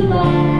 alone.